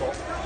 people.